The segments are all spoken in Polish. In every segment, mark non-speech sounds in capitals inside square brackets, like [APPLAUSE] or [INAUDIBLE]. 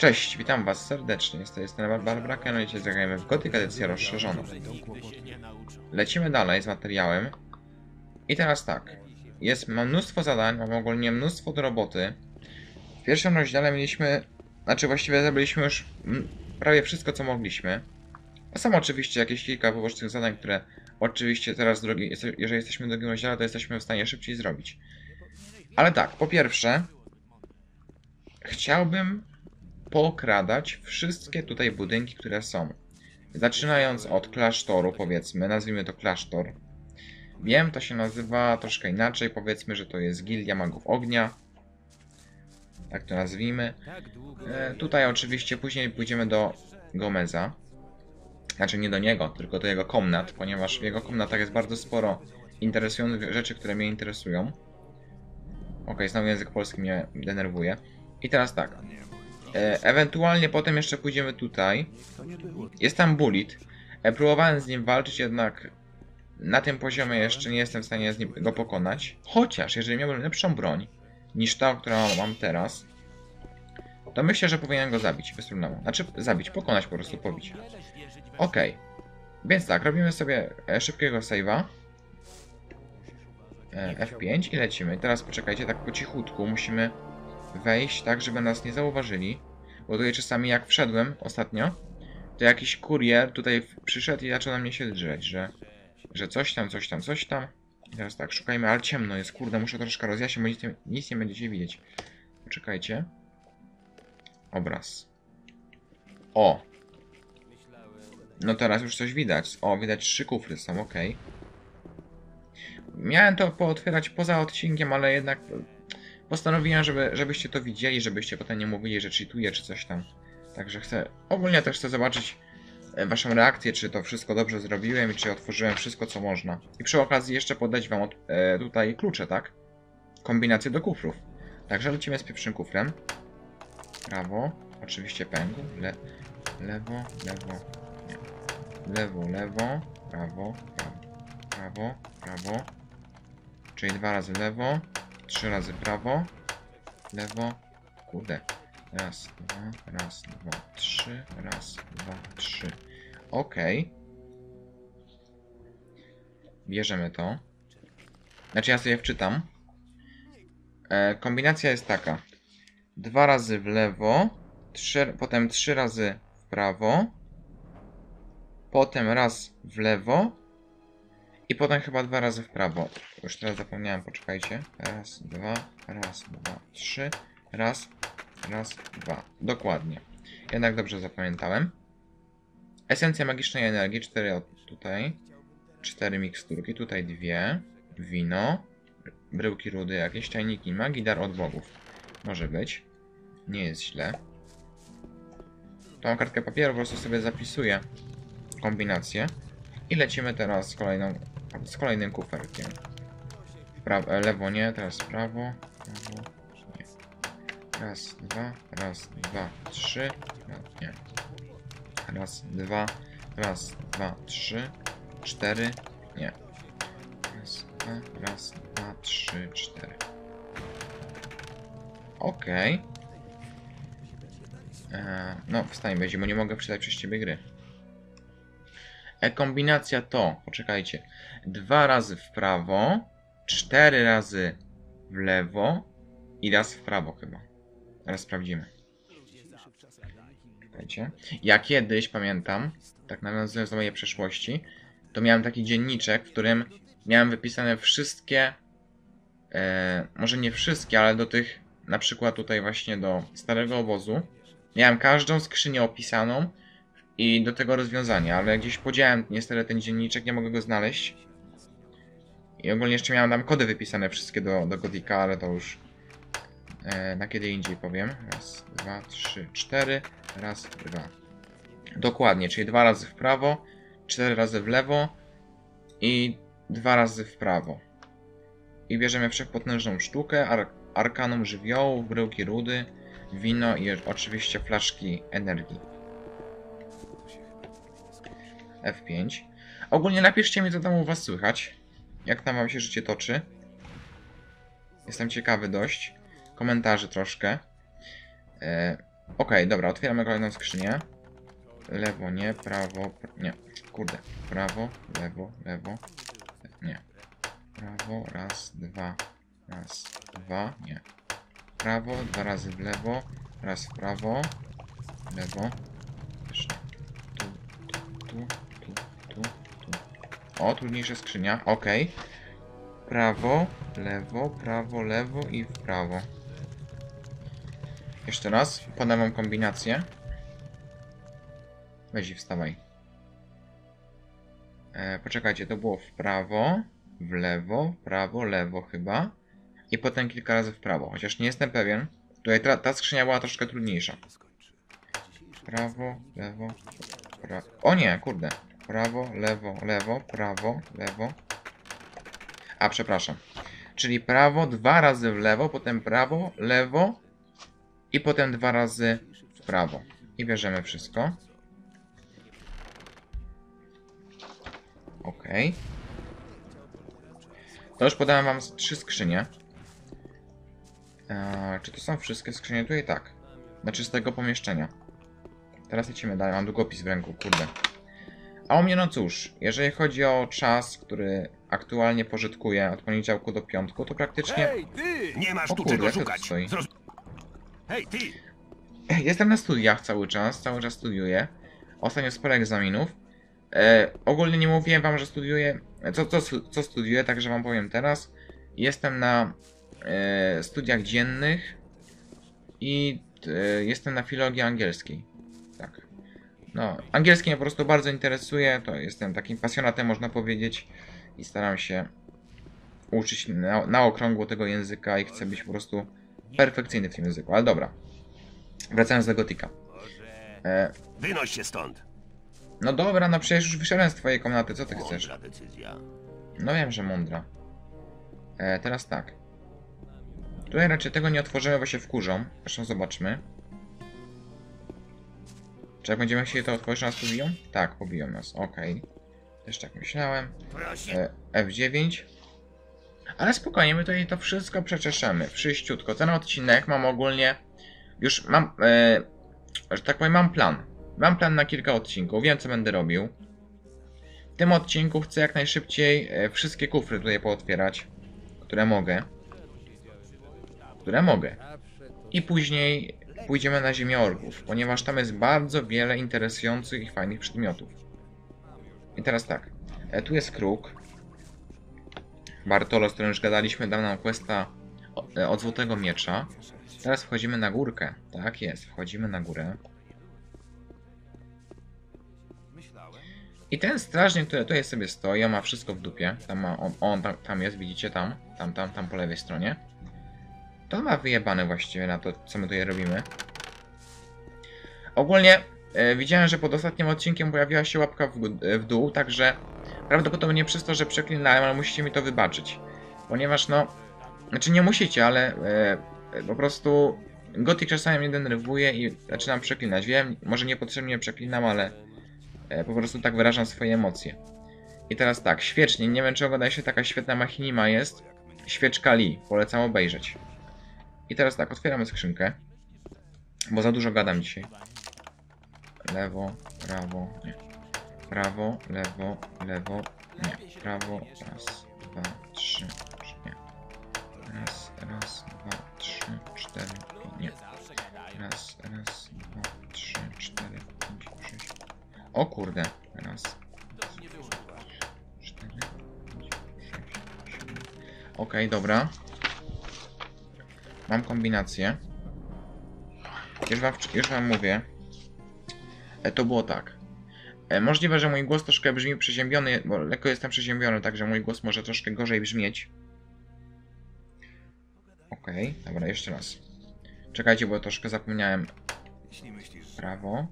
Cześć, witam was serdecznie. Jest to jest Barbara Cannon i dzisiaj zagrajemy w Gothic edycję rozszerzoną. Lecimy dalej z materiałem. I teraz tak. Jest, mam mnóstwo zadań, mam ogólnie mnóstwo do roboty. W pierwszym rozdziale mieliśmy, znaczy właściwie zrobiliśmy już prawie wszystko co mogliśmy. A są oczywiście jakieś kilka pobocznych zadań, które oczywiście teraz drugi, jeżeli jesteśmy w drugim rozdziale, to jesteśmy w stanie szybciej zrobić. Ale tak, po pierwsze, chciałbym pokradać wszystkie tutaj budynki, które są. Zaczynając od klasztoru, powiedzmy, nazwijmy to klasztor. Wiem, to się nazywa troszkę inaczej, powiedzmy, że to jest Gildia Magów Ognia. Tak to nazwijmy. E, tutaj oczywiście później pójdziemy do Gomeza. Znaczy nie do niego, tylko do jego komnat, ponieważ w jego komnatach jest bardzo sporo interesujących rzeczy, które mnie interesują. Okej, znowu język polski mnie denerwuje. I teraz tak. E, ewentualnie potem jeszcze pójdziemy tutaj. Jest tam Bullet. E, próbowałem z nim walczyć, jednak na tym poziomie jeszcze nie jestem w stanie go pokonać. Chociaż, jeżeli miałbym lepszą broń niż ta, którą mam teraz, to myślę, że powinienem go zabić bez problemu. Znaczy, zabić, pokonać po prostu, pobić. Okej. Więc tak, robimy sobie e, szybkiego save'a. E, F5 i lecimy. Teraz poczekajcie, tak po cichutku musimy wejść tak, żeby nas nie zauważyli. Bo tutaj czasami jak wszedłem ostatnio, to jakiś kurier tutaj przyszedł i zaczął na mnie się drzeć, że, że coś tam, coś tam, coś tam. I teraz tak, szukajmy, ale ciemno jest, kurde, muszę troszkę rozjaśnić, bo nic nie, nic nie będziecie widzieć. Poczekajcie. Obraz. O! No teraz już coś widać. O, widać trzy kufry są, ok. Miałem to pootwierać poza odcinkiem, ale jednak postanowiłem, żeby, żebyście to widzieli, żebyście potem nie mówili, że cheatuję czy coś tam. Także chcę, ogólnie też chcę zobaczyć e, waszą reakcję, czy to wszystko dobrze zrobiłem i czy otworzyłem wszystko co można. I przy okazji jeszcze podać wam od, e, tutaj klucze, tak? Kombinacje do kufrów. Także lecimy z pierwszym kufrem. Prawo, oczywiście pęgu, le, lewo, lewo, nie. Lewo, lewo, prawo, prawo, prawo, prawo. Czyli dwa razy lewo, trzy razy prawo, lewo, kurde. Raz, dwa, raz, dwa, trzy, raz, dwa, trzy. Okej. Bierzemy to. Znaczy ja sobie wczytam. E, kombinacja jest taka. Dwa razy w lewo, trzy, potem trzy razy w prawo, potem raz w lewo i potem chyba dwa razy w prawo. Już teraz zapomniałem, poczekajcie. Raz, dwa, raz, dwa, trzy, raz, raz, dwa. Dokładnie. Jednak dobrze zapamiętałem. Esencja magicznej energii, cztery od tutaj. Cztery miksturki, tutaj dwie. Wino. Bryłki rudy, jakieś czajniki magii, dar od bogów. Może być. Nie jest źle. Tą kartkę papieru po prostu sobie zapisuję kombinację. I lecimy teraz z kolejną, z kolejnym kuferkiem. Prawo, e, lewo nie, teraz prawo, prawo, nie. Raz, dwa, raz, dwa, trzy, no, nie. Raz, dwa, raz, dwa, trzy, cztery, nie. Raz, dwa, raz, dwa, trzy, cztery. Okej. E, No, wstań będzie, bo nie mogę wczytać przez ciebie gry. E, kombinacja to, poczekajcie, dwa razy w prawo, cztery razy w lewo i raz w prawo chyba. Teraz sprawdzimy. Czekajcie. Ja kiedyś pamiętam, tak nawiązując do mojej przeszłości, to miałem taki dzienniczek, w którym miałem wypisane wszystkie, e, może nie wszystkie, ale do tych, na przykład tutaj właśnie do starego obozu, miałem każdą skrzynię opisaną i do tego rozwiązania, ale gdzieś podziałem niestety ten dzienniczek, nie mogę go znaleźć. I ogólnie jeszcze miałem tam kody wypisane wszystkie do, do Godika, ale to już e, na kiedy indziej powiem. Raz, dwa, trzy, cztery. Raz, dwa. Dokładnie, czyli dwa razy w prawo, cztery razy w lewo i dwa razy w prawo. I bierzemy wszechpotężną sztukę, ar arkanum żywiołów, bryłki rudy, wino i oczywiście flaszki energii. F5. Ogólnie napiszcie mi, co tam u was słychać. Jak tam wam się życie toczy. Jestem ciekawy dość. Komentarzy troszkę. E, Okej, dobra, otwieramy kolejną skrzynię. Lewo, nie, prawo, pr- nie, kurde. Prawo, lewo, lewo, nie. Prawo, raz, dwa, raz, dwa, nie. Prawo, dwa razy w lewo, raz w prawo, lewo, jeszcze tu, tu, tu. O, trudniejsza skrzynia, okej. Prawo, lewo, prawo, lewo i w prawo. Jeszcze raz, podam wam kombinację. Weź i wstawaj. E, poczekajcie, to było w prawo, w lewo, prawo, lewo chyba. I potem kilka razy w prawo, chociaż nie jestem pewien. Tutaj ta, ta skrzynia była troszkę trudniejsza. Prawo, lewo, prawo. O nie, kurde. Prawo, lewo, lewo, prawo, lewo. A, przepraszam. Czyli prawo, dwa razy w lewo, potem prawo, lewo i potem dwa razy w prawo. I bierzemy wszystko. Ok. To już podałem wam trzy skrzynie. Eee, czy to są wszystkie skrzynie? Tutaj tak. Znaczy z tego pomieszczenia. Teraz lecimy dalej. Mam długopis w ręku, kurde. A u mnie no cóż, jeżeli chodzi o czas, który aktualnie pożytkuję od poniedziałku do piątku, to praktycznie Hej, ty! Nie masz O tu kurde, czego jak to szukać. stoi? Zroz... Hej, ty! Jestem na studiach cały czas, cały czas studiuję. Ostatnio sporo egzaminów. E, ogólnie nie mówiłem wam, że studiuję, co, co, co studiuję, także wam powiem teraz. Jestem na e, studiach dziennych i e, jestem na filologii angielskiej. No, angielski mnie po prostu bardzo interesuje, to jestem takim pasjonatem, można powiedzieć, i staram się uczyć na, na okrągło tego języka i chcę być po prostu perfekcyjny w tym języku, ale dobra. Wracając do Gotika. E, Wynoś się stąd. no dobra, no przecież już wyszedłem z twojej komnaty, co ty chcesz? No wiem, że mądra. E, teraz tak. Tutaj raczej tego nie otworzymy, bo się wkurzą. Zresztą zobaczmy. Czy jak będziemy chcieli to otworzyć, nas pobiją? Tak, pobiją nas, okej. Też tak myślałem. E, F9. Ale spokojnie, my tutaj to wszystko przeczeszemy. Wszyściutko. Ten odcinek mam ogólnie. Już mam. E, że tak powiem, mam plan. Mam plan na kilka odcinków. Wiem, co będę robił. W tym odcinku chcę jak najszybciej e, wszystkie kufry tutaj pootwierać, które mogę. Które mogę. I później pójdziemy na ziemię orków, ponieważ tam jest bardzo wiele interesujących i fajnych przedmiotów. I teraz tak. E, tu jest kruk. Bartolo, z którym już gadaliśmy, dał nam questa e, od Złotego Miecza. Teraz wchodzimy na górkę. Tak jest, wchodzimy na górę. I ten strażnik, który tutaj sobie stoi, on ma wszystko w dupie. Tam ma, on, on tam, tam jest, widzicie tam, tam, tam, tam po lewej stronie. To ma wyjebane właściwie na to, co my tutaj robimy. Ogólnie e, widziałem, że pod ostatnim odcinkiem pojawiła się łapka w, e, w dół, także prawdopodobnie przez to, że przeklinałem, ale musicie mi to wybaczyć. Ponieważ no, znaczy nie musicie, ale e, po prostu Gothic czasami mnie denerwuje i zaczynam przeklinać. Wiem, może niepotrzebnie przeklinam, ale po prostu tak wyrażam swoje emocje. I teraz tak, świecznie, nie wiem czy oglądaliście, taka świetna machinima jest. Świeczka Lee, polecam obejrzeć. I teraz tak, otwieramy skrzynkę. Bo za dużo gadam dzisiaj. Lewo, prawo, nie. Prawo, lewo, lewo, nie. Prawo, raz, dwa, trzy, nie. Raz, raz, dwa, trzy, cztery, nie. Raz, raz, dwa, trzy, cztery, pięć, sześć. O kurde. Raz. Siedem. Okej, dobra. Mam kombinację. Już wam, już wam mówię. E, to było tak. E, możliwe, że mój głos troszkę brzmi przeziębiony, bo lekko jestem przeziębiony, także mój głos może troszkę gorzej brzmieć. Okej, dobra, jeszcze raz. Czekajcie, bo troszkę zapomniałem. Prawo.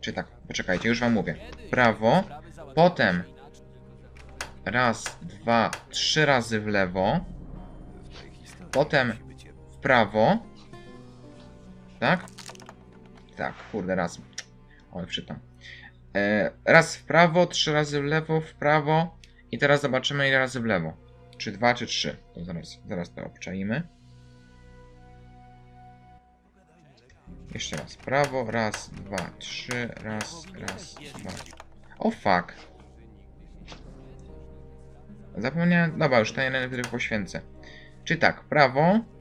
Czy tak, poczekajcie, już wam mówię. Prawo, potem raz, dwa, trzy razy w lewo, potem prawo, tak? Tak, kurde, raz. Oj, przytam. E, raz w prawo, trzy razy w lewo, w prawo i teraz zobaczymy ile razy w lewo. Czy dwa, czy trzy. To zaraz, zaraz to obczaimy. Jeszcze raz. Prawo. Raz, dwa, trzy. Raz, raz, dwa. O fuck. Zapomniałem. Dobra, już ten jeden poświęcę. Czyli tak, prawo.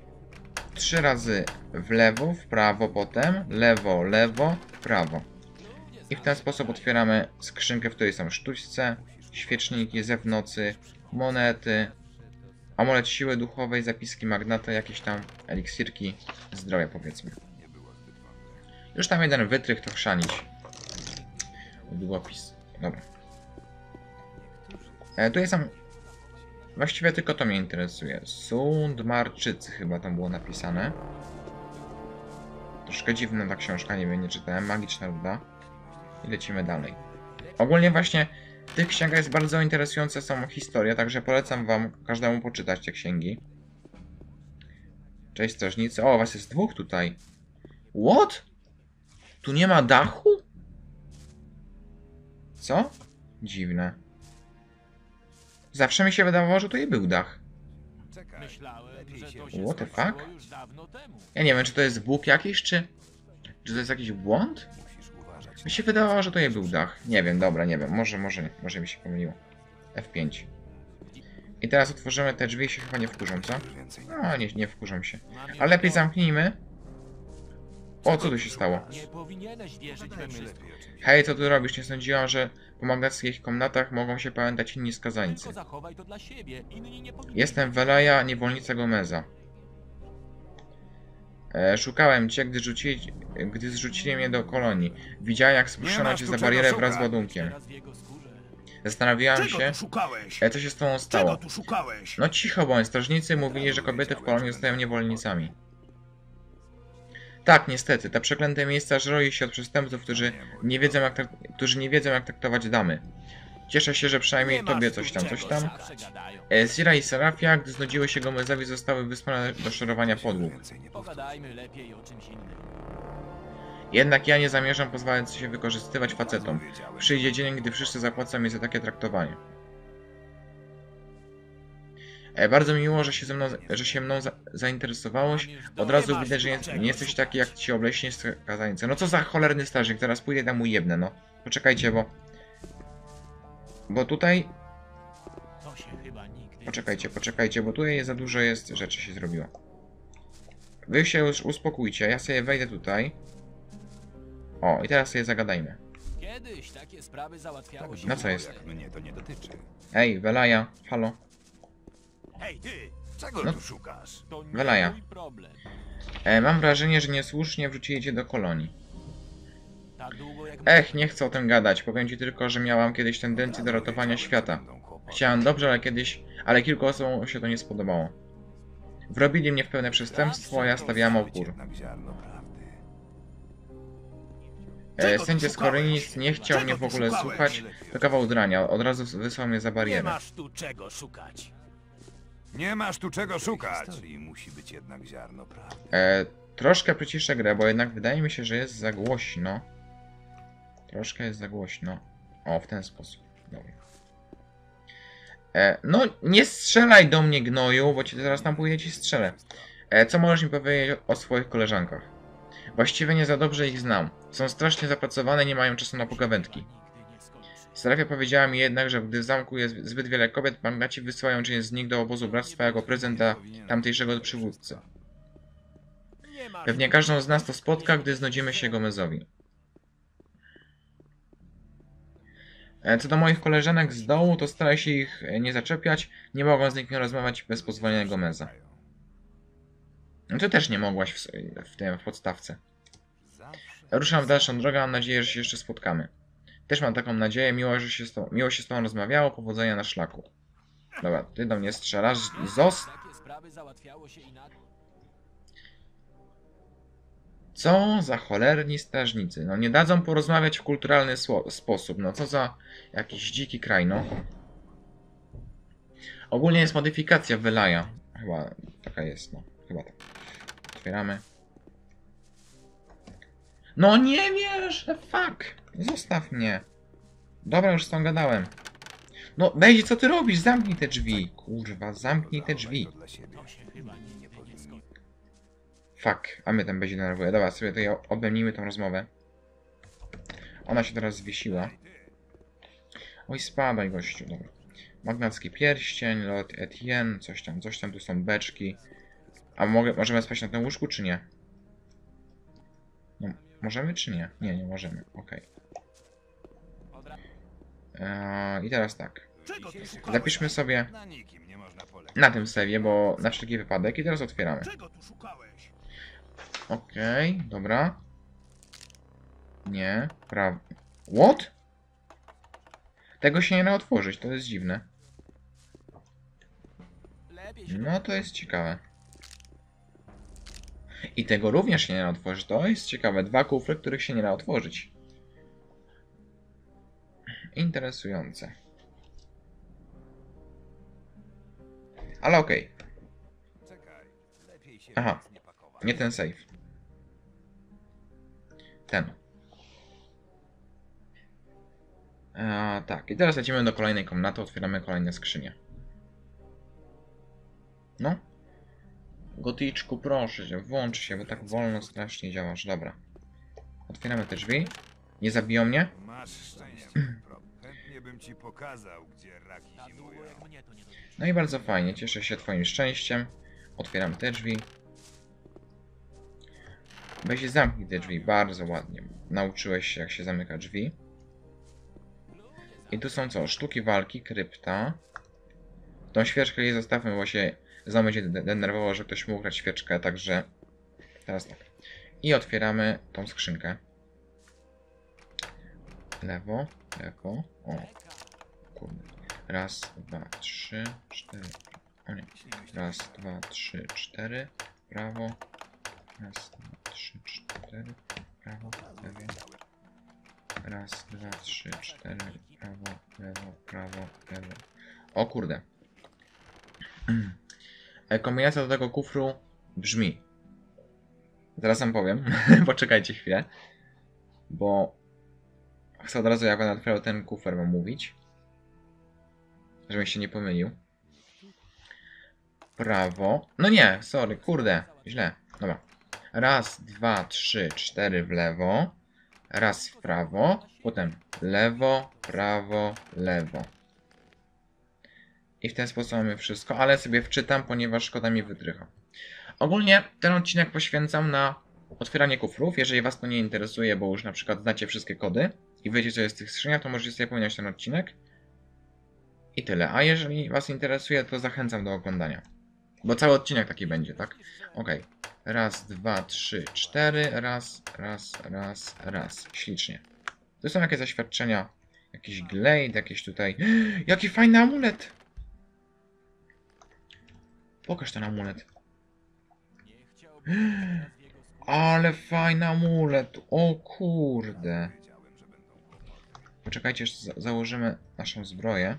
Trzy razy w lewo, w prawo potem. Lewo, lewo, prawo. I w ten sposób otwieramy skrzynkę, w której są sztućce, świeczniki, zew nocy, monety, amulet siły duchowej, zapiski magnata, jakieś tam eliksirki zdrowia powiedzmy. Już tam jeden wytrych to chrzanić. Długopis. Dobra. E, tu jest tam... Właściwie tylko to mnie interesuje. Sundmarczycy chyba tam było napisane. Troszkę dziwna ta książka, nie wiem, nie czytałem. Magiczna ruda. I lecimy dalej. Ogólnie właśnie w tych księgach jest bardzo interesująca sama historia, także polecam wam każdemu poczytać te księgi. Cześć strażnicy. O, was jest dwóch tutaj. What? Tu nie ma dachu? Co? Dziwne. Zawsze mi się wydawało, że tu i był dach. What the fuck? Ja nie wiem, czy to jest bóg jakiś, czy... Czy to jest jakiś błąd? Mi się wydawało, że to nie był dach. Nie wiem, dobra, nie wiem. Może, może, może mi się pomyliło. F5. I teraz otworzymy te drzwi i się chyba nie wkurzą, co? No, nie, nie wkurzą się. Ale lepiej zamknijmy. O, co tu się stało? Hej, co tu robisz? Nie sądziłam, że po magneckich komnatach mogą się pamiętać inni skazańcy. Jestem Welaja, niewolnica Gomeza. E, szukałem cię, gdy, rzucili, gdy zrzucili mnie do kolonii. Widziałem, jak spuszczono cię za barierę wraz z ładunkiem. W. Zastanawiałem się, e, co się z tobą stało. No cicho bądź, strażnicy mówili, że kobiety w kolonii zostają niewolnicami. Tak, niestety, te przeklęte miejsca żroi się od przestępców, którzy nie wiedzą jak, trak- którzy nie wiedzą jak traktować damy. Cieszę się, że przynajmniej tobie coś tam, coś tam. E, Sira i Serafia, gdy znudziły się Gomezowi, zostały wysłane do szorowania podłóg. Pogadajmy lepiej o czymś innym. Jednak ja nie zamierzam pozwalać się wykorzystywać facetom. Przyjdzie dzień, gdy wszyscy zapłacą mi za takie traktowanie. E, bardzo mi miło, że się, ze mną, że się mną za, zainteresowałeś. Od razu widać, że nie, nie jesteś taki jak ci obleśnie skazańcy. No co za cholerny strażnik, teraz pójdę tam mu jebnę, no. Poczekajcie, bo... Bo tutaj... To się chyba nigdy Poczekajcie, poczekajcie, bo tutaj za dużo jest rzeczy się zrobiło. Wy się już uspokójcie, ja sobie wejdę tutaj. O, i teraz sobie zagadajmy. Kiedyś takie sprawy załatwiało się. No co jest? Jak mnie to nie dotyczy. Ej, Welaja, halo. Hej, ty! Czego No. tu szukasz? To nie mój problem. E, mam wrażenie, że niesłusznie wrzucili cię do kolonii. Tak długo jak Ech, nie chcę o tym gadać. Powiem ci tylko, że miałam kiedyś tendencję do ratowania świata. Chciałam dobrze, ale kiedyś, ale kilku osobom się to nie spodobało. Wrobili mnie w pełne przestępstwo, a ja stawiałam opór. Jednak ziarno prawdy. E, sędzia z Korynis nie chciał mnie w ogóle słuchać. To kawał drania, od razu wysłał mnie za Nie barierę. masz tu czego szukać. Nie masz tu czego szukać. historii musi być jednak ziarno prawdy. E, troszkę przyciszę grę, bo jednak wydaje mi się, że jest za głośno. Troszkę jest za głośno. O, w ten sposób. Dobra. E, no, nie strzelaj do mnie, gnoju, bo ci zaraz tam pójdę ci strzelę. E, co możesz mi powiedzieć o, o swoich koleżankach? Właściwie nie za dobrze ich znam. Są strasznie zapracowane, nie mają czasu na pogawędki. Serafia powiedziała mi jednak, że gdy w zamku jest zbyt wiele kobiet, magnaci wysyłają część z nich do obozu bractwa jako prezent dla tamtejszego przywódcy. Pewnie każdą z nas to spotka, gdy znudzimy się Gomezowi. E, Co do moich koleżanek z dołu, to staraj się ich nie zaczepiać, nie mogą z nimi rozmawiać bez pozwolenia Gomeza. No ty też nie mogłaś w, w tym, w podstawce. Ruszam w dalszą drogę, mam nadzieję, że się jeszcze spotkamy. Też mam taką nadzieję, miło, że się z tą, miło się z tobą rozmawiało, powodzenia na szlaku. Dobra, ty do mnie strzelasz, zos... Takie sprawy załatwiało się inaczej. Co za cholerni strażnicy. No nie dadzą porozmawiać w kulturalny sposób. No co za jakiś dziki kraj, no. Ogólnie jest modyfikacja Welaja. Chyba taka jest, no. Chyba tak. Otwieramy. No nie wierzę, fuck. Zostaw mnie. Dobra, już z tą gadałem. No wejdź, co ty robisz? Zamknij te drzwi. Kurwa, zamknij te drzwi. Fuck, a mnie tam będzie denerwuje. Dobra, sobie to ja obejmijmy tą rozmowę. Ona się teraz zwiesiła. Oj, spadaj gościu, dobra. Magnacki pierścień, lot Etienne, coś tam, coś tam, tu są beczki. A mogę, możemy spać na tym łóżku, czy nie? No, możemy, czy nie? Nie, nie możemy, okej. Eee, I teraz tak. Zapiszmy sobie Na tym save'ie, bo na wszelki wypadek i teraz otwieramy. Okej, dobra. Nie, prawo. What? Tego się nie da otworzyć, to jest dziwne. No to jest ciekawe. I tego również się nie da otworzyć, to jest ciekawe. Dwa kufry, których się nie da otworzyć. Interesujące. Ale okej, się Aha. nie ten save. Ten. A, tak, i teraz lecimy do kolejnej komnaty, otwieramy kolejne skrzynie. No. Goticzku, proszę cię, włącz się, bo tak wolno strasznie działasz. Dobra. Otwieramy te drzwi. Nie zabiją mnie? Masz szczęście. [CLEARS THROAT] Chętnie bym ci pokazał, gdzie raki zimują. No i bardzo fajnie, cieszę się twoim szczęściem. Otwieram te drzwi. Weź zamknij te drzwi, bardzo ładnie. Nauczyłeś się jak się zamyka drzwi. I tu są co? Sztuki walki, krypta. Tą świeczkę jej zostawmy, bo się znowu będzie de- denerwowało, że ktoś mu ukradł świeczkę, także teraz tak. I otwieramy tą skrzynkę. Lewo, lewo. O, Raz, dwa, trzy, cztery. O nie. Raz, dwa, trzy, cztery. Prawo. Raz, dwa, trzy, cztery. Prawo, lewo. Raz, dwa, trzy, cztery. Prawo, lewo, prawo, lewo. O kurde. [CLEARS THROAT] Kombinacja do tego kufru brzmi. Zaraz wam powiem. [LAUGHS] Poczekajcie chwilę. Bo chcę od razu jak będę otwierał ten kufer wam mówić. Żebym się nie pomylił. Prawo. No nie, sorry, kurde. Źle. Dobra. Raz, dwa, trzy, cztery w lewo. Raz w prawo. Potem lewo, prawo, lewo. I w ten sposób mamy wszystko, ale sobie wczytam, ponieważ szkoda mi wytrycha. Ogólnie ten odcinek poświęcam na otwieranie kufrów. Jeżeli Was to nie interesuje, bo już na przykład znacie wszystkie kody i wiecie co jest w tych skrzyniach, to możecie sobie pominąć ten odcinek. I tyle. A jeżeli Was interesuje, to zachęcam do oglądania. Bo cały odcinek taki będzie, tak? Okej. Raz, dwa, trzy, cztery. Raz, raz, raz, raz. Ślicznie. To są jakieś zaświadczenia. Jakiś glade, jakieś tutaj... [GASPS] Jaki fajny amulet! Pokaż ten amulet. [GASPS] Ale fajny amulet. O kurde. Poczekajcie, założymy naszą zbroję.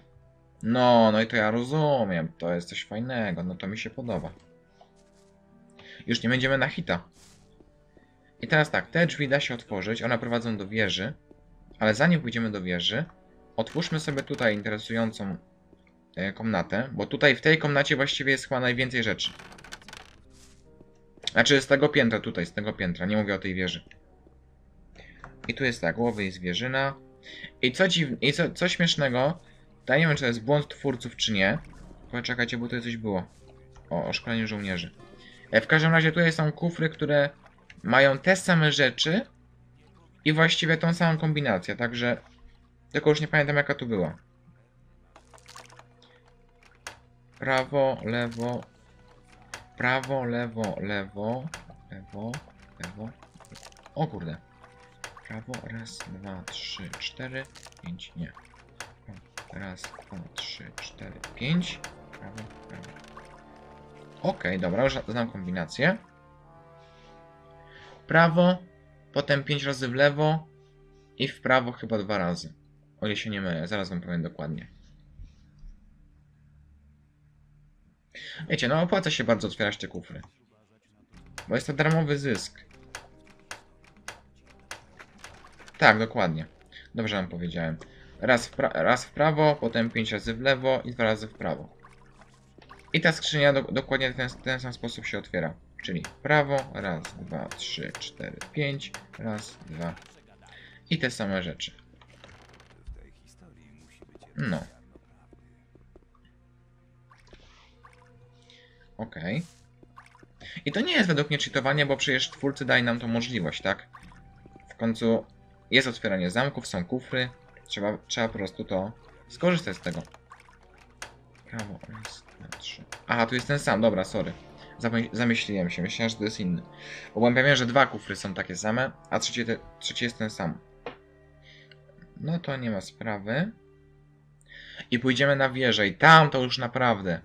No, no i to ja rozumiem. To jest coś fajnego. No to mi się podoba. Już nie będziemy na hita. I teraz tak, te drzwi da się otworzyć. One prowadzą do wieży. Ale zanim pójdziemy do wieży, otwórzmy sobie tutaj interesującą e, komnatę. Bo tutaj w tej komnacie właściwie jest chyba najwięcej rzeczy. Znaczy z tego piętra, tutaj, z tego piętra. Nie mówię o tej wieży. I tu jest tak, głowy i zwierzyna. I co dziw... I co, co śmiesznego, ja nie wiem, czy to jest błąd twórców, czy nie. Poczekajcie, bo tutaj coś było. O, o szkoleniu żołnierzy. E, w każdym razie tutaj są kufry, które mają te same rzeczy i właściwie tą samą kombinację, także tylko już nie pamiętam jaka tu była. Prawo, lewo, prawo, lewo, lewo, lewo, lewo. O kurde. Prawo, raz, dwa, trzy, cztery, pięć, nie. Raz, dwa, trzy, cztery, pięć. Prawo, prawo. Okej, dobra, już znam kombinację. Prawo, potem pięć razy w lewo i w prawo chyba dwa razy. O ile się nie mylę, zaraz wam powiem dokładnie. Wiecie, no opłaca się bardzo otwierać te kufry. Bo jest to darmowy zysk. Tak, dokładnie. Dobrze wam powiedziałem. Raz w, raz w prawo, potem pięć razy w lewo i dwa razy w prawo. I ta skrzynia do dokładnie w ten, ten sam sposób się otwiera. Czyli prawo, raz, dwa, trzy, cztery, pięć, raz, dwa. I te same rzeczy. No. Okej. I to nie jest według mnie cheatowanie, bo przecież twórcy dają nam tą możliwość, tak? W końcu jest otwieranie zamków, są kufry. Trzeba, trzeba po prostu to skorzystać z tego. Prawo, raz, dwa, trzy. Aha, tu jest ten sam, dobra, sorry. Zamyś- Zamyśliłem się, myślałem, że to jest inny. Pewien, że dwa kufry są takie same, a trzeci, te, trzeci jest ten sam. No to nie ma sprawy. I pójdziemy na wieżę i tam to już naprawdę.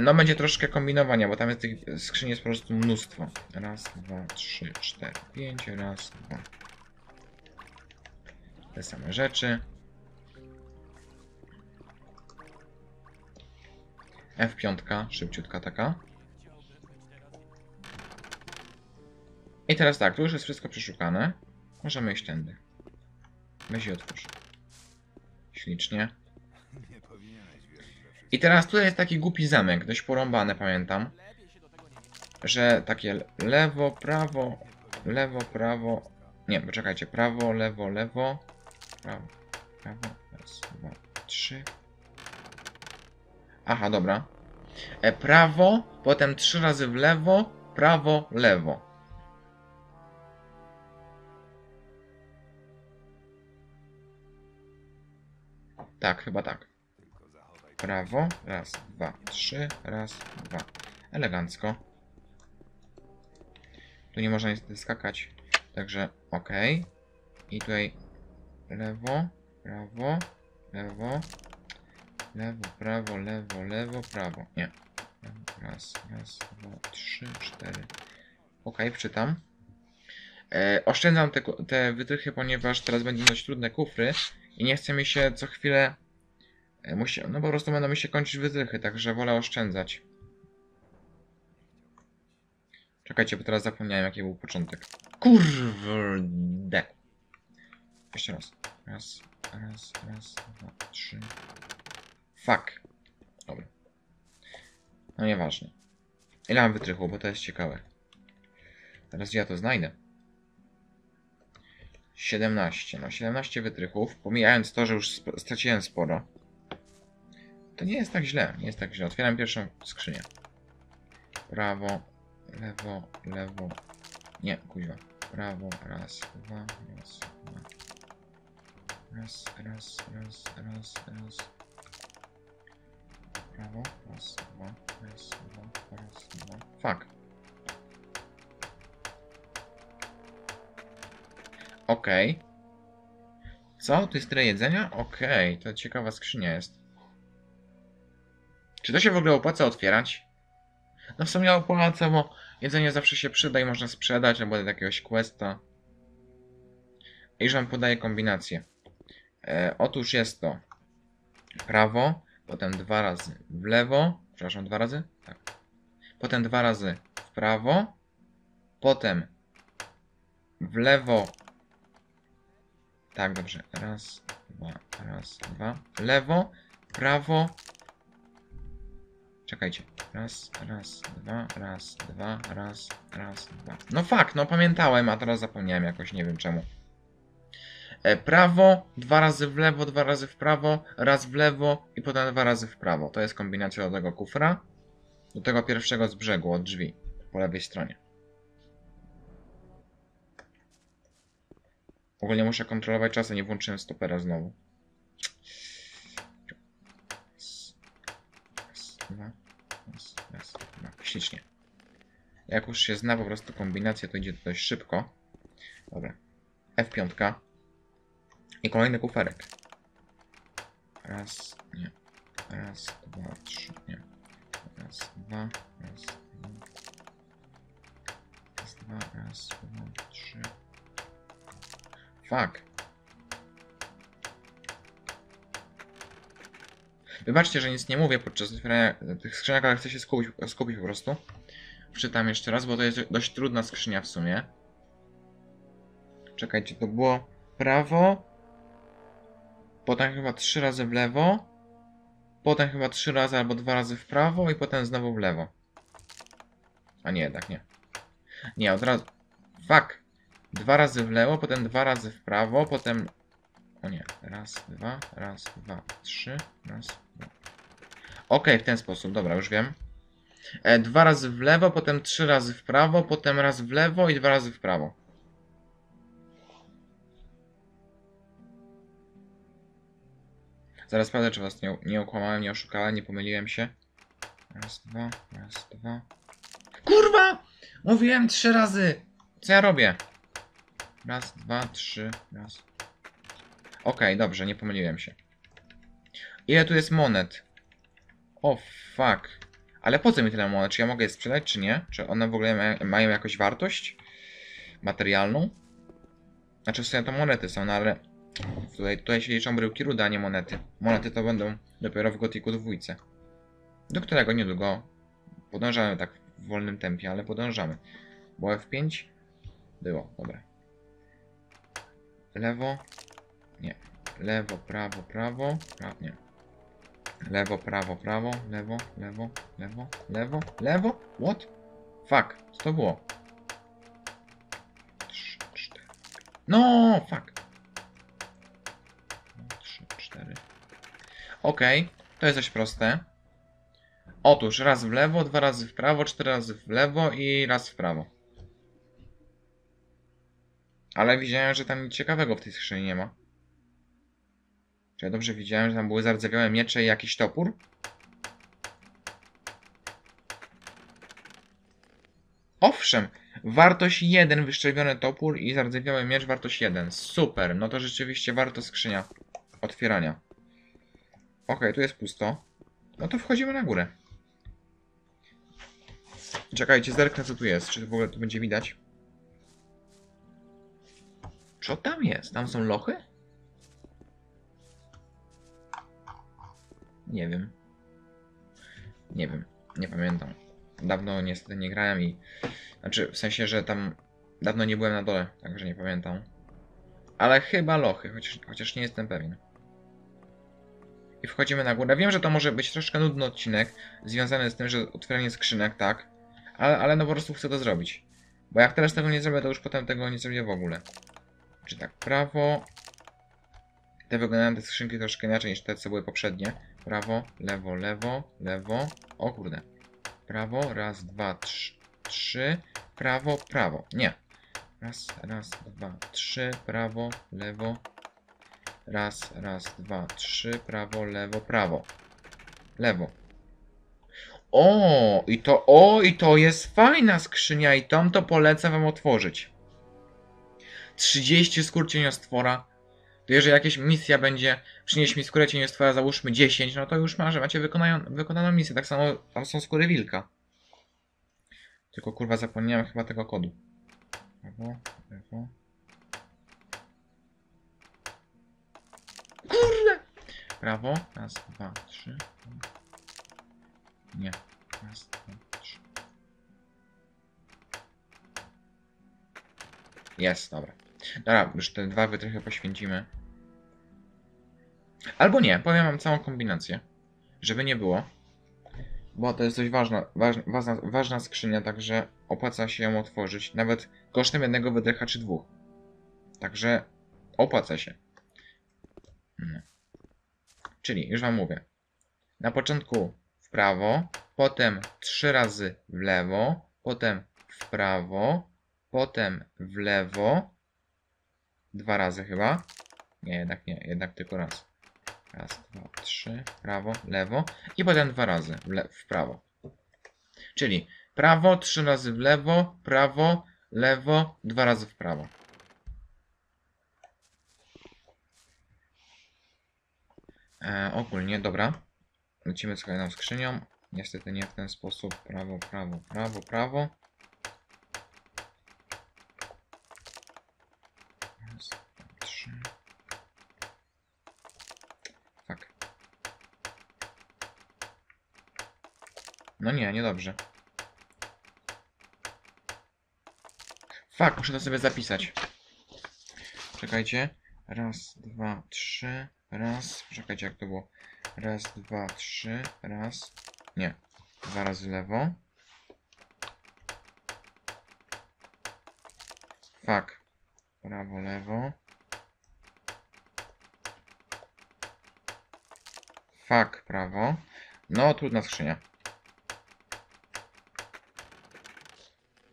No będzie troszkę kombinowania, bo tam jest tych skrzyni jest po prostu mnóstwo. Raz, dwa, trzy, cztery, pięć, raz, dwa. Te same rzeczy. F5, szybciutka taka. I teraz tak, tu już jest wszystko przeszukane. Możemy iść tędy. Weź i otwórz. Ślicznie. I teraz tutaj jest taki głupi zamek, dość porąbany pamiętam. Że takie lewo, prawo, lewo, prawo. Nie, poczekajcie, prawo, lewo, lewo. Prawo, prawo, raz, dwa, trzy. Aha, dobra. E, prawo, potem trzy razy w lewo, prawo, lewo. Tak, chyba tak. Prawo, raz, dwa, trzy, raz, dwa. Elegancko. Tu nie można skakać, także ok. I tutaj lewo, prawo, lewo, lewo, prawo, lewo, lewo, prawo. Nie. Raz, raz, dwa, trzy, cztery. Ok, wczytam. E, oszczędzam te, te wytrychy, ponieważ teraz będą dość trudne kufry i nie chce mi się co chwilę E, Musi, no po prostu będą mi się kończyć wytrychy, także wolę oszczędzać. Czekajcie, bo teraz zapomniałem jaki był początek. Kurde. Jeszcze raz. Raz, raz, raz, dwa, trzy. Fuck. Dobra. No nieważne. Ile mam wytrychu, bo to jest ciekawe. Teraz ja to znajdę. 17. No 17 wytrychów, pomijając to, że już sp- straciłem sporo. To nie jest tak źle, nie jest tak źle. Otwieram pierwszą skrzynię. Prawo, lewo, lewo. Nie, kuźwa. Prawo, raz, dwa, raz, dwa. Raz, raz, raz, raz, raz. Prawo, raz, dwa, raz, dwa, raz, dwa. Fuck. Okej. Co? Tu jest tyle jedzenia? Okej, to ciekawa skrzynia jest. Czy to się w ogóle opłaca otwierać? No w sumie opłaca, bo jedzenie zawsze się przyda i można sprzedać albo do jakiegoś questa. I że wam podaję kombinację. E, otóż jest to prawo, potem dwa razy w lewo, przepraszam, dwa razy? Tak. Potem dwa razy w prawo, potem w lewo. Tak, dobrze. Raz, dwa, raz, dwa. Lewo, prawo, Czekajcie. Raz, raz, dwa, raz, dwa, raz, raz, dwa. No fakt, no pamiętałem, a teraz zapomniałem jakoś, nie wiem czemu. E, prawo, dwa razy w lewo, dwa razy w prawo, raz w lewo i potem dwa razy w prawo. To jest kombinacja do tego kufra. Do tego pierwszego z brzegu, od drzwi, po lewej stronie. Ogólnie muszę kontrolować czas, a nie włączyłem stopera znowu. Raz, dwa, raz, dwa. Ślicznie. Jak już się zna po prostu kombinację, to idzie dość szybko. Dobra. F5. I kolejny kuferek. Raz, nie. Raz, dwa, trzy, nie. Raz, dwa, raz, dwa. Raz, dwa, raz, dwa, trzy. Fuck. Wybaczcie, że nic nie mówię podczas otwierania tych skrzynek, ale chcę się skupić, skupić po prostu. Przeczytam jeszcze raz, bo to jest dość trudna skrzynia w sumie. Czekajcie, to było prawo, potem chyba trzy razy w lewo, potem chyba trzy razy albo dwa razy w prawo i potem znowu w lewo. A nie, jednak nie. Nie, od razu... Fuck! Dwa razy w lewo, potem dwa razy w prawo, potem... O nie, raz, dwa, raz, dwa, trzy, raz, dwa. Okej, w ten sposób, dobra, już wiem. E, dwa razy w lewo, potem trzy razy w prawo, potem raz w lewo i dwa razy w prawo. Zaraz sprawdzę, czy was nie, nie okłamałem, nie oszukałem, nie pomyliłem się. Raz, dwa, raz, dwa. Kurwa! Mówiłem trzy razy! Co ja robię? Raz, dwa, trzy, raz. Okej, dobrze, nie pomyliłem się. Ile tu jest monet? O, fuck. Ale po co mi tyle monet? Czy ja mogę je sprzedać, czy nie? Czy one w ogóle mają, mają jakąś wartość? Materialną? Znaczy w sumie to monety są, no ale... Tutaj, tutaj się liczą bryłki ruda, a nie monety. Monety to będą dopiero w Gotiku dwójce. Do którego niedługo podążamy tak w wolnym tempie, ale podążamy. Bo F5 było, dobra. Lewo. Nie. Lewo, prawo, prawo. Pra... Nie. Lewo, prawo, prawo. Lewo, lewo, lewo, lewo, lewo. What? Fuck. Co to było? No, fuck. Okej. To jest dość proste. Otóż raz w lewo, dwa razy w prawo, cztery razy w lewo i raz w prawo. Ale widziałem, że tam nic ciekawego w tej skrzyni nie ma. Czy ja dobrze widziałem, że tam były zardzewiałe miecze i jakiś topór? Owszem, wartość 1, wyszczepiony topór i zardzewiały miecz, wartość 1. Super, no to rzeczywiście warto skrzynia otwierania. Okej, tu jest pusto. No to wchodzimy na górę. Czekajcie, zerknę co tu jest. Czy w ogóle to będzie widać? Co tam jest? Tam są lochy? Nie wiem. Nie wiem. Nie pamiętam. Dawno niestety nie grałem i... Znaczy, w sensie, że tam... Dawno nie byłem na dole, także nie pamiętam. Ale chyba lochy, chociaż, chociaż nie jestem pewien. I wchodzimy na górę. Wiem, że to może być troszkę nudny odcinek, związany z tym, że otwieranie skrzynek, tak. Ale, ale no po prostu chcę to zrobić. Bo jak teraz tego nie zrobię, to już potem tego nie zrobię w ogóle. Czy tak, prawo. Te wyglądają te skrzynki troszkę inaczej niż te, co były poprzednie. Prawo, lewo, lewo, lewo. O kurde. Prawo, raz, dwa, trz, trzy. Prawo, prawo. Nie. Raz, raz, dwa, trzy. Prawo, lewo. Raz, raz, dwa, trzy. Prawo, lewo, prawo. Lewo. O, i to, o, i to jest fajna skrzynia i tą to polecam wam otworzyć. 30 skór cieniostwora. To jeżeli jakaś misja będzie, przynieś mi skórę cieniostwora, załóżmy 10, no to już masz, macie wykonają, wykonaną misję. Tak samo tam są skóry wilka. Tylko kurwa zapomniałem chyba tego kodu. Lewo, lewo. Kurde! Prawo, raz, dwa, trzy. Nie. Raz, dwa, trzy. Jest, dobra. Dobra, już te dwa wy trochę poświęcimy. Albo nie, powiem wam całą kombinację. Żeby nie było. Bo to jest dość ważna, ważna, ważna, ważna skrzynia, także opłaca się ją otworzyć. Nawet kosztem jednego wydrycha czy dwóch. Także opłaca się. No. Czyli, już wam mówię. Na początku w prawo, potem trzy razy w lewo, potem w prawo, potem w lewo. Dwa razy chyba. Nie, jednak nie, jednak tylko raz. Raz, dwa, trzy, prawo, lewo i potem dwa razy w, w prawo. Czyli prawo, trzy razy w lewo, prawo, lewo, dwa razy w prawo. E, ogólnie, dobra. Lecimy z kolejną skrzynią. Niestety nie w ten sposób. Prawo, prawo, prawo, prawo. Raz, dwa, trzy. Fuck. No nie, niedobrze. Fuck, muszę to sobie zapisać. Czekajcie. Raz, dwa, trzy. Raz, czekajcie jak to było. Raz, dwa, trzy, raz. Nie. Dwa razy lewo. Fak. Prawo, lewo. Fak, prawo. No, trudna skrzynia.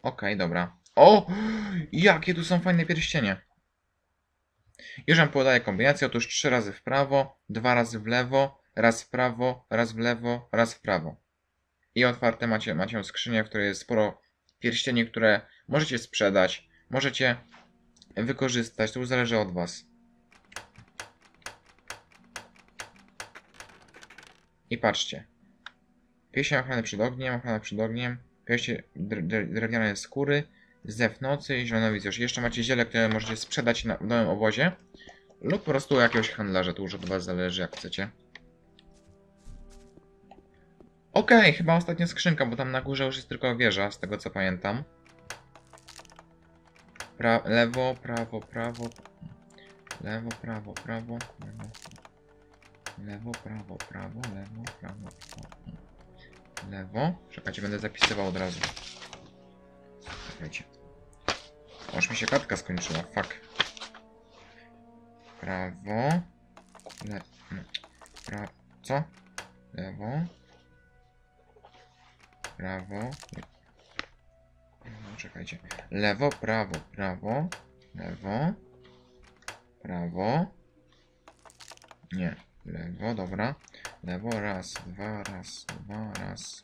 Okej, okay, dobra. O! [GASPS] Jakie tu są fajne pierścienie. Już wam podaję kombinację. Otóż trzy razy w prawo, dwa razy w lewo, raz w prawo, raz w lewo, raz w prawo. I otwarte macie, macie skrzynię, w której jest sporo pierścieni, które możecie sprzedać, możecie wykorzystać. To zależy od was. I patrzcie. Pierścień ochrony przed ogniem, ochrona przed ogniem, pierścień dre- dre- drewniane skóry, zew nocy i zielonowicjusz. Jeszcze macie ziele, które możecie sprzedać na, w nowym obozie lub po prostu jakiegoś handlarza. To już od was zależy, jak chcecie. Okej, chyba ostatnia skrzynka, bo tam na górze już jest tylko wieża, z tego co pamiętam. Pra lewo, prawo, prawo. Lewo, prawo, prawo, lewo. Lewo, prawo, prawo, lewo, prawo, prawo. Lewo. Czekajcie, będę zapisywał od razu. Czekajcie. Aż mi się kartka skończyła, fuck. Prawo. Le... no. Pra... Co? Lewo. Prawo. Prawo, czekajcie. Lewo, prawo, prawo. Lewo. Prawo. Nie. Lewo, dobra. Lewo, raz, dwa, raz, dwa, raz.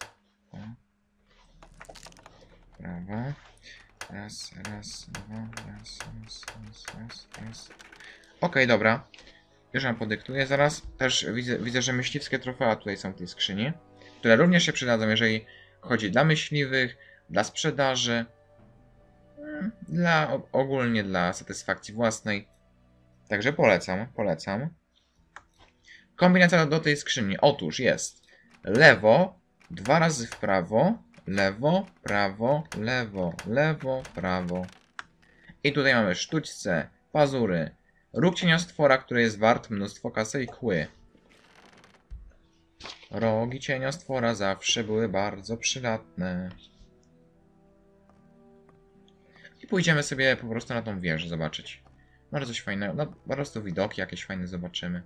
Prawo. Raz, raz, dwa, raz, raz, raz, raz, raz. Okej, dobra. Już wam podyktuję zaraz. Też widzę, widzę, że myśliwskie trofea tutaj są w tej skrzyni, które również się przydadzą, jeżeli chodzi dla myśliwych, dla sprzedaży, mm, dla ogólnie dla satysfakcji własnej. Także polecam, polecam. Kombinacja do tej skrzyni. Otóż jest lewo, dwa razy w prawo, lewo, prawo, lewo, lewo, prawo. I tutaj mamy sztućce, pazury, róg cieniostwora, który jest wart mnóstwo kasy i kły. Rogi cieniostwora zawsze były bardzo przydatne. I pójdziemy sobie po prostu na tą wieżę zobaczyć. Może coś fajnego, no po prostu widoki jakieś fajne zobaczymy.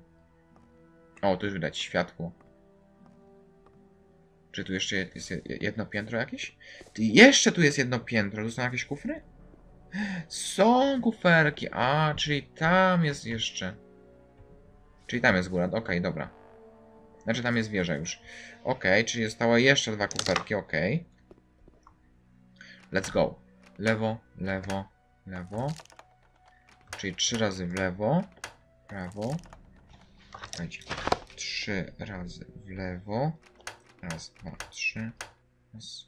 O, tu już widać światło. Czy tu jeszcze jest je- jedno piętro jakieś? Jeszcze tu jest jedno piętro. Tu są jakieś kufry? Są kuferki. A, czyli tam jest jeszcze. Czyli tam jest góra. Okej, dobra. Znaczy tam jest wieża już. Okej, czyli zostały jeszcze dwa kuferki. Okej. Let's go. Lewo, lewo, lewo. Czyli trzy razy w lewo, prawo. Słuchajcie. Trzy razy w lewo. Raz, dwa, trzy. Raz.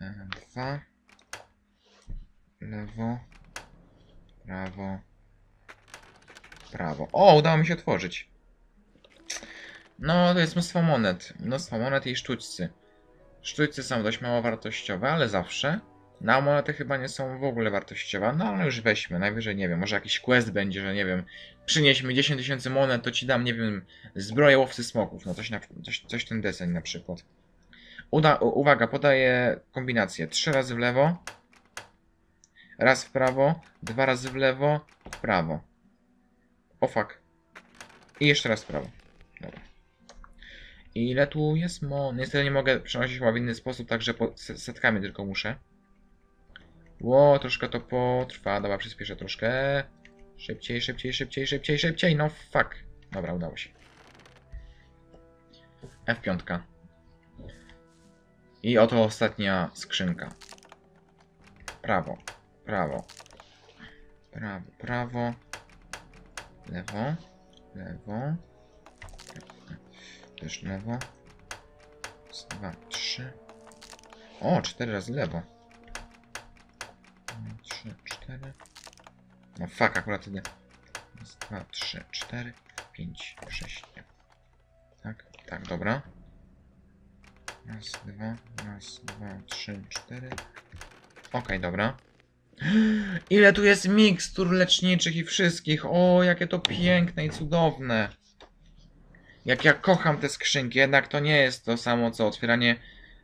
E, Dwa. Lewo. Prawo. Prawo. O, udało mi się otworzyć. No, to jest mnóstwo monet. Mnóstwo monet i sztućcy. Sztućcy są dość mało wartościowe, ale zawsze. Na monety chyba nie są w ogóle wartościowe, no ale już weźmy. Najwyżej, nie wiem, może jakiś quest będzie, że nie wiem, przynieś mi 10 tysięcy monet, to ci dam, nie wiem, zbroję łowcy smoków. No coś, na, coś, coś ten deseń na przykład. Uda, uwaga, podaję kombinację. Trzy razy w lewo, raz w prawo, dwa razy w lewo, w prawo. O fuck. I jeszcze raz w prawo. Dobra. Ile tu jest mon? Niestety nie mogę przenosić chyba w inny sposób, także po se- setkami tylko muszę. Ło, troszkę to potrwa. Dobra, przyspieszę troszkę. Szybciej, szybciej, szybciej, szybciej, szybciej. No fuck. Dobra, udało się. F5. I oto ostatnia skrzynka. Prawo, prawo, prawo, prawo, lewo, lewo, też lewo. Dwa, trzy. O, cztery razy lewo. Trzy, cztery. No fuck, akurat wtedy. Raz, dwa, trzy, cztery, pięć, sześć. Tak, tak, dobra. Raz, dwa, raz, dwa, trzy, cztery. Okej, dobra. [GASPS] Ile tu jest mikstur leczniczych i wszystkich. O, jakie to piękne i cudowne. Jak ja kocham te skrzynki, jednak to nie jest to samo co otwieranie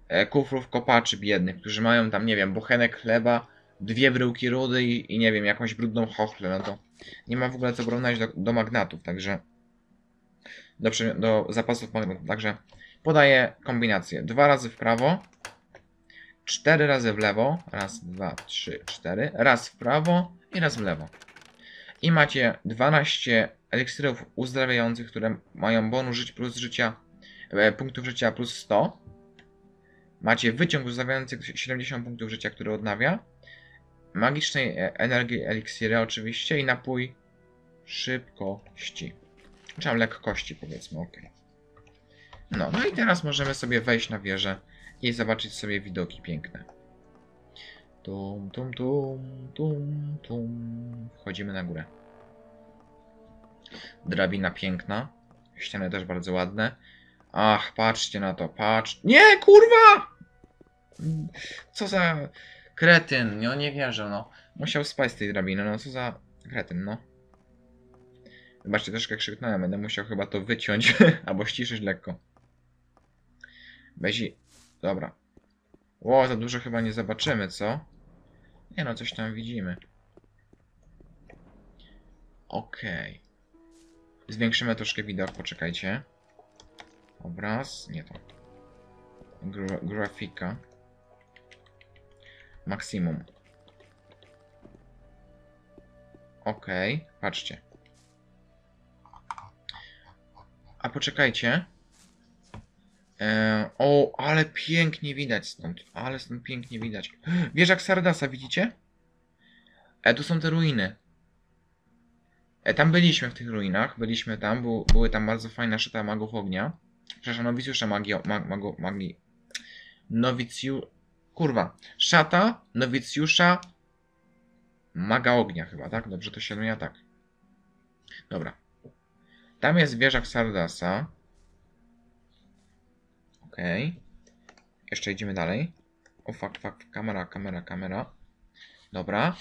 e, kufrów kopaczy biednych, którzy mają tam, nie wiem, bochenek chleba dwie bryłki rudy i, i nie wiem, jakąś brudną chochlę, no to nie ma w ogóle co porównać do, do magnatów, także do, do zapasów magnatów, także podaję kombinację. Dwa razy w prawo, cztery razy w lewo, raz, dwa, trzy, cztery, raz w prawo i raz w lewo. I macie 12 eliksirów uzdrawiających, które mają bonus żyć plus życia, e, punktów życia plus 100. Macie wyciąg uzdrawiający 70 punktów życia, który odnawia. Magicznej e, energii eliksiry oczywiście i napój szybkości. Czy tam lekkości powiedzmy, ok. No, no i teraz możemy sobie wejść na wieżę i zobaczyć sobie widoki piękne. Tum, tum, tum, tum, tum. Wchodzimy na górę. Drabina piękna. Ściany też bardzo ładne. Ach, patrzcie na to, patrz. Nie, kurwa! Co za kretyn, no nie wierzę, no. Musiał spać z tej drabiny, no co za kretyn, no. Zobaczcie, troszkę krzyknąłem, będę musiał chyba to wyciąć, [LAUGHS] albo ściszyć lekko. Bezi... Dobra. Ło, za dużo chyba nie zobaczymy, co? Nie no, coś tam widzimy. Okej. Zwiększymy troszkę widok, poczekajcie. Obraz, nie to. Gra grafika. Maksimum. Okej, patrzcie. A poczekajcie. E, o, ale pięknie widać stąd. Ale stąd pięknie widać. Wieżak Sardasa, widzicie? E, tu są te ruiny. E, tam byliśmy w tych ruinach. Byliśmy tam. Był, były tam bardzo fajne szyta magów ognia. Przepraszam, nowicjusza magii... Mag, mago, magii... Nowicju... Kurwa. Szata, nowicjusza... Maga ognia chyba, tak? Dobrze to się odmienia? Tak. Dobra. Tam jest wieżak Sardasa. Okej. Jeszcze idziemy dalej. O fuck, fuck, kamera, kamera, kamera. Dobra.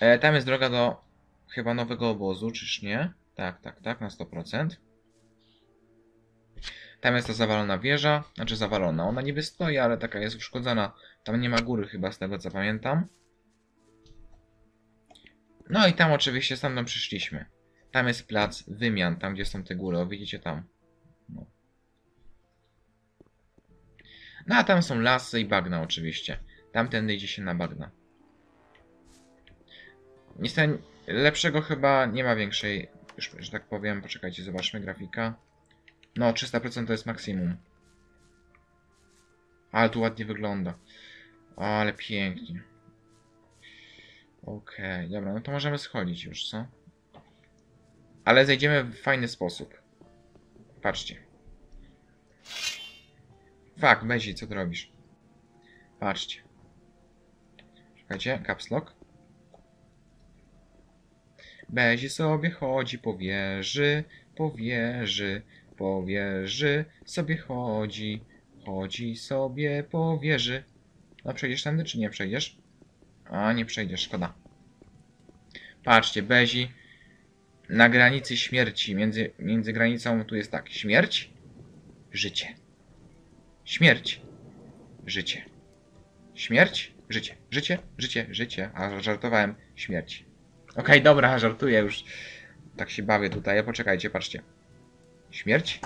E, tam jest droga do chyba nowego obozu, czyż nie? Tak, tak, tak, na 100%. Tam jest ta zawalona wieża, znaczy zawalona. Ona niby stoi, ale taka jest uszkodzona. Tam nie ma góry chyba, z tego co pamiętam. No i tam oczywiście stamtąd przyszliśmy. Tam jest plac wymian, tam gdzie są te góry, o widzicie tam. No. No a tam są lasy i bagna oczywiście. Tamtędy idzie się na bagna. Niestety lepszego chyba nie ma większej, już, że tak powiem, poczekajcie, zobaczmy grafika. No, 300% to jest maksimum. Ale tu ładnie wygląda. Ale pięknie. Okej, dobra, no to możemy schodzić już, co? Ale zejdziemy w fajny sposób. Patrzcie. Fuck, Bezi, co ty robisz? Patrzcie. Czekajcie, caps lock. Bezi sobie chodzi po wieży, po wieży, po wieży, sobie chodzi, chodzi sobie po wieży. No przejdziesz tędy, czy nie przejdziesz? A, nie przejdziesz, szkoda. Patrzcie, Bezi na granicy śmierci, między, między granicą tu jest tak, śmierć, życie. Śmierć, życie. Śmierć, życie. Życie, życie, życie. A żartowałem, śmierć. Okej, dobra, żartuję już. Tak się bawię tutaj. Poczekajcie, patrzcie. Śmierć,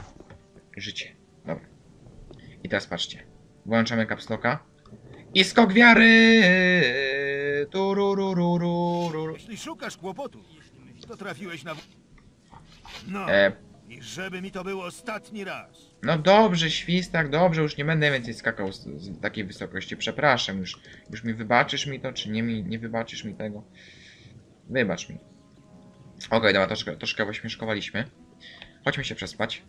życie. Dobra. I teraz patrzcie. Włączamy kapsloka. I skok wiary! Turururururu. Jeśli szukasz kłopotu, to trafiłeś na... No, E, i żeby mi to był ostatni raz. no dobrze, świstak, dobrze, już nie będę więcej skakał z, z takiej wysokości. Przepraszam, już, już mi wybaczysz mi to, czy nie, mi, nie wybaczysz mi tego? Wybacz mi. Okej, dobra, troszkę, troszkę wyśmieszkowaliśmy. Chodźmy się przespać.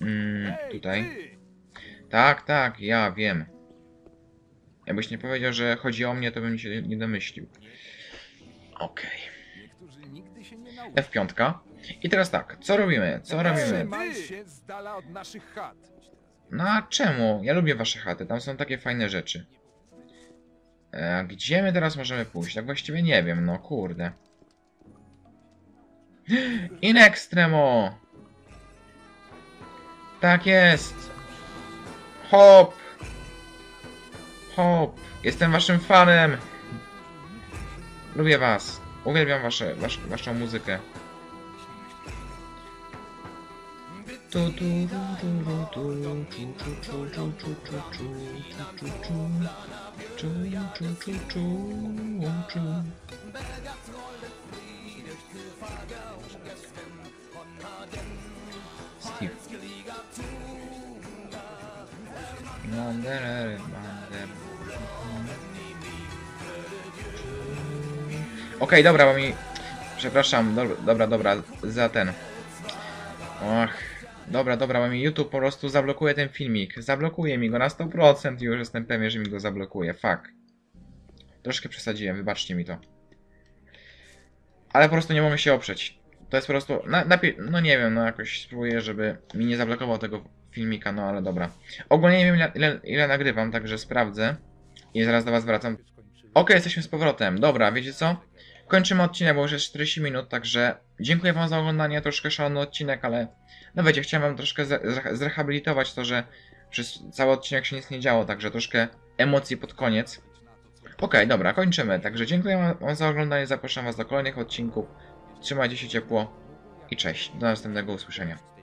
Mm, tutaj. Tak, tak, ja wiem. Jakbyś nie powiedział, że chodzi o mnie, to bym się nie domyślił. Okej. Nauczą. F5. I teraz tak, co robimy? Co robimy? No a czemu? Ja lubię wasze chaty, tam są takie fajne rzeczy. E, gdzie my teraz możemy pójść? Tak właściwie nie wiem, no kurde. In extremo! Tak jest! Hop! Hop! Jestem waszym fanem! Lubię was. Uwielbiam wasze, wasz, waszą muzykę. Tu, tu, tu, tu, tu, tu, tu, Manderer, mander. Okej, dobra, bo mi... Przepraszam, do, dobra, dobra, za ten. Och, dobra, dobra, bo mi YouTube po prostu zablokuje ten filmik. Zablokuje mi go na 100% i już jestem pewien, że mi go zablokuje. Fuck. Troszkę przesadziłem, wybaczcie mi to. Ale po prostu nie mogę się oprzeć. To jest po prostu. Na, napi- no nie wiem, no jakoś spróbuję, żeby mi nie zablokował tego filmika, no ale dobra. Ogólnie nie wiem ile, ile, nagrywam, także sprawdzę. I zaraz do Was wracam. Ok, jesteśmy z powrotem. Dobra, wiecie co? Kończymy odcinek, bo już jest 40 minut, także dziękuję Wam za oglądanie. Troszkę szalony odcinek, ale no wiecie, chciałem Wam troszkę zre- zre- zrehabilitować to, że przez cały odcinek się nic nie działo, także troszkę emocji pod koniec. Okej, dobra, kończymy. Także dziękuję Wam za oglądanie, zapraszam Was do kolejnych odcinków. Trzymajcie się ciepło i cześć. Do następnego usłyszenia.